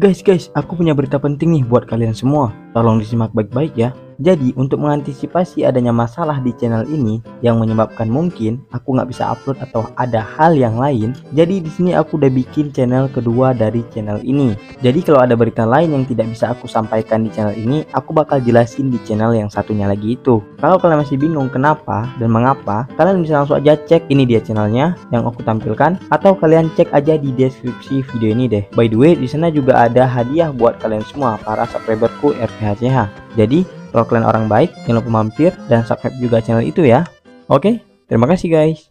Guys, guys, aku punya berita penting nih buat kalian semua. Tolong disimak baik-baik ya. Jadi, untuk mengantisipasi adanya masalah di channel ini yang menyebabkan mungkin aku nggak bisa upload atau ada hal yang lain, jadi di sini aku udah bikin channel kedua dari channel ini. Jadi kalau ada berita lain yang tidak bisa aku sampaikan di channel ini, aku bakal jelasin di channel yang satunya lagi itu. Kalau kalian masih bingung kenapa dan mengapa, kalian bisa langsung aja cek ini dia channelnya yang aku tampilkan, atau kalian cek aja di deskripsi video ini deh. By the way, di sana juga ada hadiah buat kalian semua para subscriberku RPHCH. Jadi kalau kalian orang baik, jangan lupa mampir dan subscribe juga channel itu ya. Oke, terima kasih guys.